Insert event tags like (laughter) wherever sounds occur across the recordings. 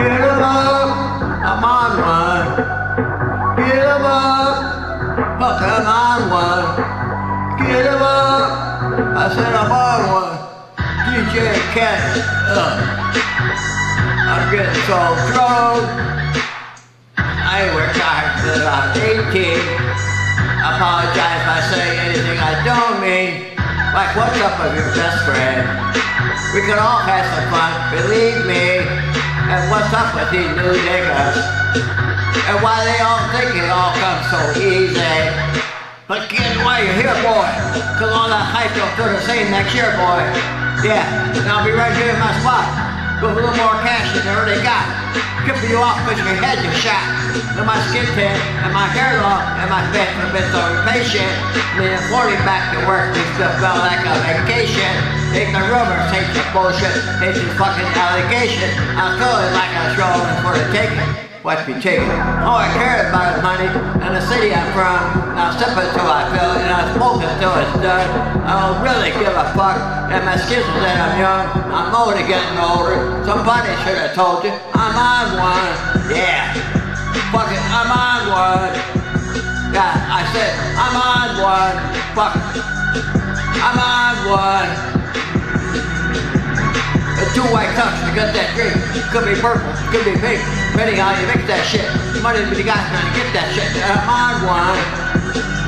Get up, I'm on one. DJ Khaled, uh, I'm getting so drunk. I work hard till I'm 18. I apologize if I say anything I don't mean. Like, what's up with your best friend? We can all have some fun, believe me. And what's up with these new niggas? And why they all think it all comes so easy? But get why you're here, boy. Cause all that hype you'll feel the same next year, boy. Yeah, and I'll be right here in my spot. With a little more cash than you already got. Rip you off cause your head is shot. And my skin tan, and my hair long, and my face a bit so impatient. Me and 40 back to work, we still felt like a vacation. Take the rumors, take the bullshit, take the fucking allegation. I'm feeling like I was rolling for the taking. What be taking? All I care about is money and the city I'm from. I'll sip it till I feel and I'll smoke it till it's done. I don't really give a fuck. And my excuses that I'm young, I'm already getting older. Somebody should have told you I'm on one. Yeah. Fuck it, I'm on one. Yeah, I said I'm on one. Fuck it. I'm on one. The two white cups to get that drink. Could be purple, could be pink, depending how you mix that shit. You Money to the guys trying to get that shit. I'm on one.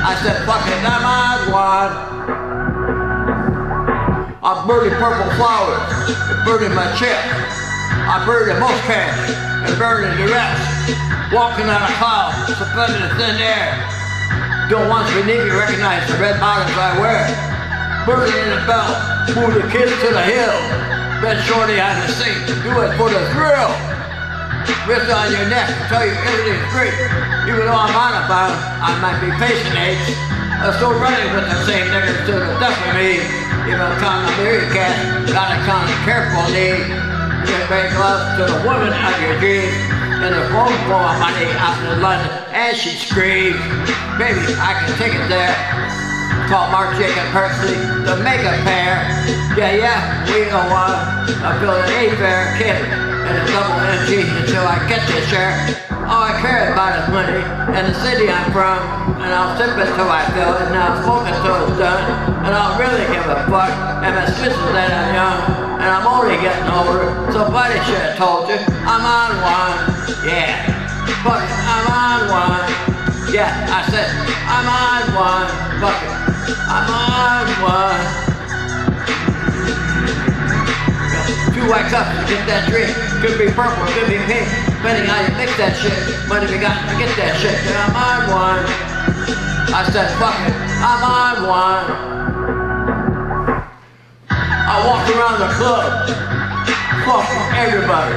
I said, fuck it, I'm on one. I'm burning purple flowers, and burning my chip. I'm burning most cash, and burning the rest. Walking on a cloud, suspended in thin air. Don't want to need to recognize the red bottoms I wear. Burning in the belt, move the kids to the hill. Bet shorty on the sink, do it for the thrill. Wrist on your neck, tell you everything's great. Even though I'm on a bound, I might be facing age. I'm still running with the same niggas to the death of me. Even kind of mirror cat, gotta count carefully. Get very close to the woman of your dreams. And the phone for money out in London, and she screams, Baby, I can take it there. Call Marc Jacobs Persley, the mega pair. Yeah, yeah, we know uh, one. I build an A-fare kit and double MG until I get this share. All I care about is money and the city I'm from. And I'll sip it till I feel it, and I'll smoke it till it's done. And I'll really give a fuck. And my sister that I'm young, and I'm only getting older. Somebody should have told you I'm on one. Yeah, fuck it, I'm on one. Yeah, I said I'm on one. Fuck it. I'm on one. Two white cups to get that drink. Could be purple, could be pink. Depending how you mix that shit. Money we got get that shit. And I'm on one. I said, fuck it. I'm on one. I walk around the club. Fuck everybody.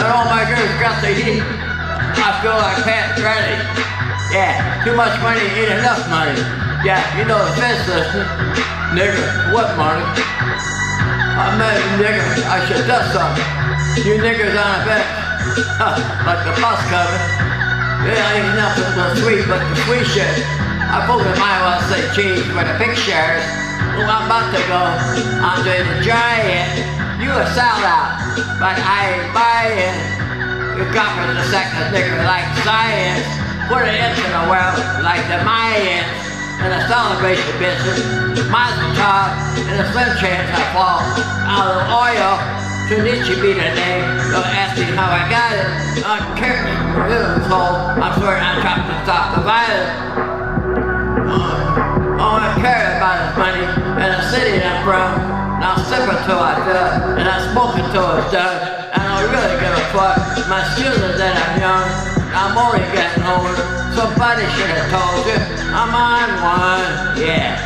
And all my girls got the heat. I feel like Pat Ready. Yeah, too much money ain't enough money. Yeah, you know the fence. Nigga, what money? I met a nigga, I should do something. You niggas on a. Huh, (laughs) like the bus coming. Yeah, ain't nothing but sweet but the sweet shit. I pulled in my well say cheese for the pictures. Well, I'm about to go Andre the Giant. You a sellout, but I ain't buying. You got me the second nigga like science. Put it into the world like the Mayans. And a celebration business, my Tov, and a slim chance I fall out of oil. Tunechi be the name, don't ask me how I got it. I'm careful, little soul, I'm swearing I'm trying to stop the violence. Uh, all I care about is money and the city that I'm from. And I'll sip it till I feel and I'll smoke it till it's done. And I really give a fuck. My excuse is that I'm young, I'm only getting older. Somebody should have told you I'm on one. Yeah.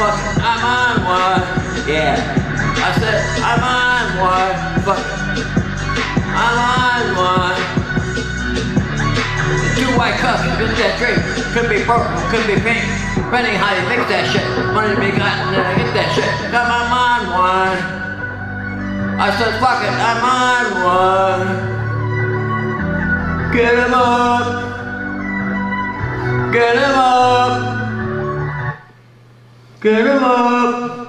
Fuck I'm on one. Yeah. I said I'm on one. It. I'm on one. Two white cups, get that drink. Could be purple, could be pink. Depending how you mix that shit. Money to be gotten, then I get that shit. Come I'm on one. I said fuck it, I'm on one. Get him up. Get him up. Get him up.